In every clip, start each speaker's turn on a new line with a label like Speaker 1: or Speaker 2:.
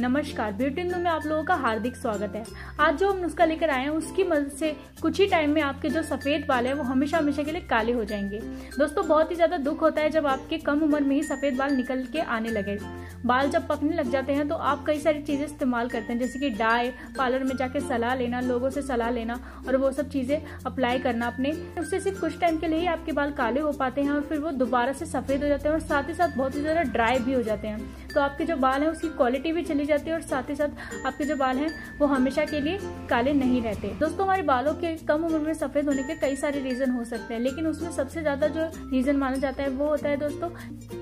Speaker 1: नमस्कार, ब्यूटी में आप लोगों का हार्दिक स्वागत है। आज जो हम नुस्खा लेकर आए हैं, उसकी मदद से कुछ ही टाइम में आपके जो सफ़ेद बाल है, वो हमेशा हमेशा के लिए काले हो जाएँगे। दोस्तों, बहुत ही ज़्यादा दुख होता है जब आपके कम उम्र में ही सफ़ेद बाल निकल के आने लगे। बाल जब पकने लग जाते हैं तो आप कई सारी चीज़ें इस्तेमाल करते हैं, जैसे कि डाई, पार्लर में जाके सलाह लेना, लोगों से सलाह लेना, और वो सब चीज़ें अप्लाई करना अपने। उससे सिर्फ़ कुछ टाइम के लिए ही आपके बाल काले हो पाते हैं, और फिर वो दोबारा से सफ़ेद हो जाते हैं, और साथ ही साथ बहुत ही ज़्यादा ड्राई भी हो जाते हैं। तो आपके जो बाल है, उसकी क्वालिटी भी चली जाती है और साथ ही साथ आपके जो बाल हैं, वो हमेशा के लिए काले नहीं रहते। दोस्तों, हमारे बालों के कम उम्र में सफ़ेद होने के कई सारे रीजन हो सकते हैं, लेकिन उसमें सबसे ज़्यादा जो रीजन माना जाता है वो होता है दोस्तों,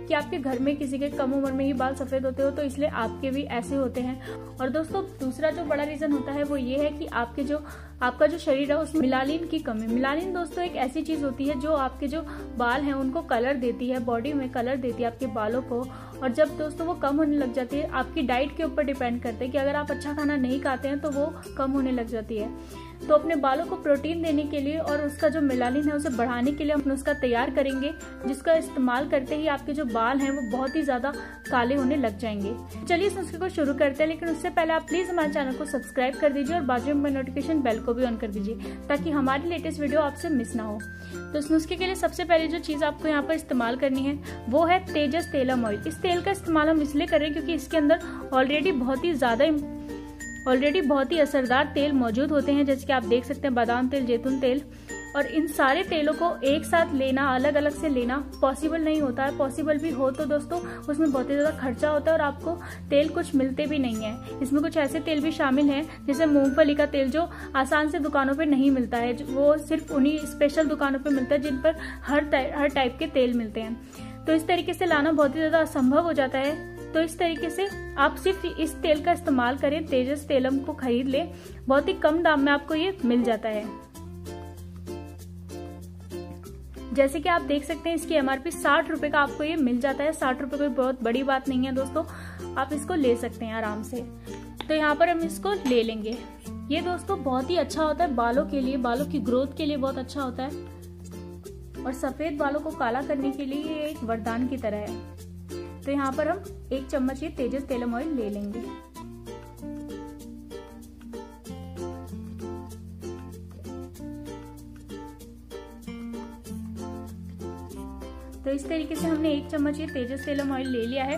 Speaker 1: कि आपके घर में किसी के कम उम्र में ही बाल सफ़ेद होते हो तो इसलिए आपके भी ऐसे होते हैं। और दोस्तों, दूसरा जो बड़ा रीजन होता है वो ये है कि आपके जो, आपका जो शरीर है, उसमें मिलालिन की कमी। मिलालिन दोस्तों, एक ऐसी चीज़ होती है जो आपके जो बाल हैं, उनको कलर देती है, बॉडी में कलर देती है आपके बालों को। और जब दोस्तों वो कम होने लग जाती है, आपकी डाइट के ऊपर डिपेंड करते हैं कि अगर आप अच्छा खाना नहीं खाते हैं तो वो कम होने लग जाती है। तो अपने बालों को प्रोटीन देने के लिए और उसका जो मिलानिन है उसे बढ़ाने के लिए हम उसका तैयार करेंगे, जिसका इस्तेमाल करते ही आपके जो बाल हैं वो बहुत ही ज़्यादा काले होने लग जाएँगे। चलिए इस नुस्खे को शुरू करते हैं, लेकिन उससे पहले आप प्लीज़ हमारे चैनल को सब्सक्राइब कर दीजिए और बाजू में नोटिफिकेशन बेल को भी ऑन कर दीजिए, ताकि हमारी लेटेस्ट वीडियो आपसे मिस ना हो। तो इस नुस्खे के लिए सबसे पहले जो चीज़ आपको यहाँ पर इस्तेमाल करनी है, वो है तेजस तेलम ऑयल इस तेल का इस्तेमाल हम इसलिए कर रहे हैं क्योंकि इसके अंदर ऑलरेडी बहुत ही ज़्यादा ऑलरेडी बहुत ही असरदार तेल मौजूद होते हैं, जैसे कि आप देख सकते हैं, बादाम तेल, जैतून तेल। और इन सारे तेलों को एक साथ लेना अलग अलग से लेना पॉसिबल नहीं होता है। पॉसिबल भी हो तो दोस्तों, उसमें बहुत ही ज़्यादा खर्चा होता है और आपको तेल कुछ मिलते भी नहीं है। इसमें कुछ ऐसे तेल भी शामिल हैं, जैसे मूंगफली का तेल जो आसान से दुकानों पर नहीं मिलता है। वो सिर्फ़ उन्हीं स्पेशल दुकानों पर मिलता है जिन पर हर हर टाइप के तेल मिलते हैं। तो इस तरीके से लाना बहुत ही ज़्यादा असंभव हो जाता है। तो इस तरीके से आप सिर्फ़ इस तेल का इस्तेमाल करें, तेजस तेलम को खरीद ले, बहुत ही कम दाम में आपको ये मिल जाता है। जैसे कि आप देख सकते हैं, इसकी एमआरपी साठ रुपए का आपको ये मिल जाता है। साठ रुपए कोई बहुत बड़ी बात नहीं है दोस्तों, आप इसको ले सकते हैं आराम से। तो यहाँ पर हम इसको ले लेंगे। ये दोस्तों बहुत ही अच्छा होता है बालों के लिए, बालों की ग्रोथ के लिए बहुत अच्छा होता है। और सफ़ेद बालों को काला करने के लिए ये एक वरदान की तरह है। तो यहाँ पर हम एक चम्मच ये तेजस तेलम ऑयल ले लेंगे। तो इस तरीके से हमने एक चम्मच ये तेजस तेलम ऑयल ले लिया है।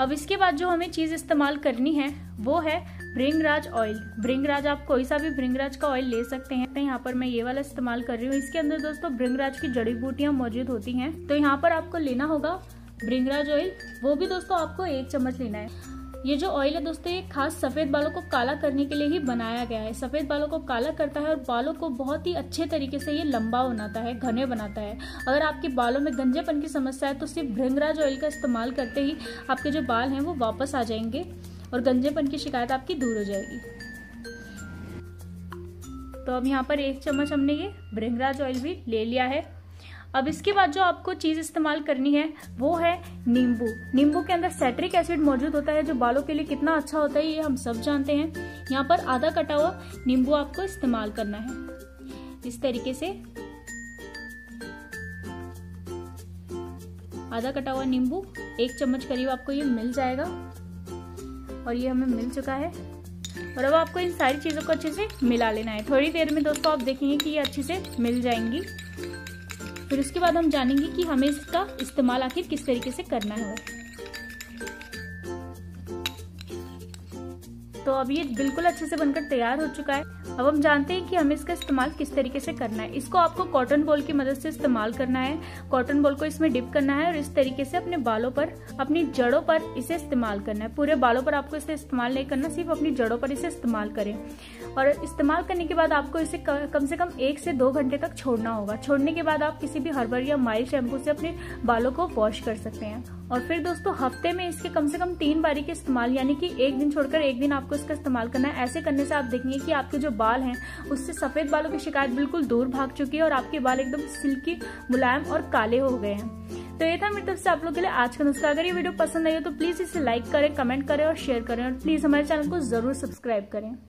Speaker 1: अब इसके बाद जो हमें चीज़ इस्तेमाल करनी है, वो है ब्रिंगराज ऑयल ब्रिंगराज आप कोई सा भी ब्रिंगराज का ऑयल ले सकते हैं। तो यहाँ पर मैं ये वाला इस्तेमाल कर रही हूँ। इसके अंदर दोस्तों ब्रिंगराज की जड़ी बूटियाँ मौजूद होती हैं। तो यहाँ पर आपको लेना होगा ब्रिंगराज ऑयल वो भी दोस्तों आपको एक चम्मच लेना है। ये जो ऑयल है दोस्तों, ये खास सफ़ेद बालों को काला करने के लिए ही बनाया गया है। सफ़ेद बालों को काला करता है और बालों को बहुत ही अच्छे तरीके से ये लंबा बनाता है, घने बनाता है। अगर आपके बालों में गंजेपन की समस्या है तो सिर्फ़ भृंगराज ऑयल का इस्तेमाल करते ही आपके जो बाल हैं, वो वापस आ जाएँगे और गंजेपन की शिकायत आपकी दूर हो जाएगी। तो अब यहाँ पर एक चम्मच हमने ये भृंगराज ऑयल भी ले लिया है। अब इसके बाद जो आपको चीज़ इस्तेमाल करनी है, वो है नींबू। नींबू के अंदर सेट्रिक एसिड मौजूद होता है, जो बालों के लिए कितना अच्छा होता है, ये हम सब जानते हैं। यहाँ पर आधा कटा हुआ नींबू आपको इस्तेमाल करना है। इस तरीके से आधा कटा हुआ नींबू, एक चम्मच करीब आपको ये मिल जाएगा। और ये हमें मिल चुका है। और अब आपको इन सारी चीज़ों को अच्छे से मिला लेना है। थोड़ी देर में दोस्तों आप देखेंगे कि ये अच्छे से मिल जाएँगी। फिर उसके बाद हम जानेंगे कि हमें इसका इस्तेमाल आखिर किस तरीके से करना है। तो अब ये बिल्कुल अच्छे से बनकर तैयार हो चुका है। अब हम जानते हैं कि हमें इसका इस्तेमाल किस तरीके से करना है। इसको आपको कॉटन बॉल की मदद से इस्तेमाल करना है। कॉटन बॉल को इसमें डिप करना है और इस तरीके से अपने बालों पर, अपनी जड़ों पर इसे इस्तेमाल करना है। पूरे बालों पर आपको इसे इस्तेमाल नहीं करना, सिर्फ़ अपनी जड़ों पर इसे इस्तेमाल करें। और इस्तेमाल करने के बाद आपको इसे कम से कम एक से दो घंटे तक छोड़ना होगा। छोड़ने के बाद आप किसी भी हर्बल या माइल शैम्पू से अपने बालों को वॉश कर सकते हैं। और फिर दोस्तों, हफ़्ते में इसके कम से कम तीन बारी के इस्तेमाल, यानी कि एक दिन छोड़कर एक दिन आपको इसका इस्तेमाल करना है। ऐसे करने से आप देखेंगे कि आपके जो बाल हैं, उससे सफ़ेद बालों की शिकायत बिल्कुल दूर भाग चुकी है और आपके बाल एकदम सिल्की, मुलायम और काले हो गए हैं। तो ये था मेरी तरफ़ से आप लोग के लिए आज का नुस्खा। अगर ये वीडियो पसंद आई हो तो प्लीज़ इसे लाइक करें, कमेंट करें और शेयर करें और प्लीज़ हमारे चैनल को ज़रूर सब्सक्राइब करें।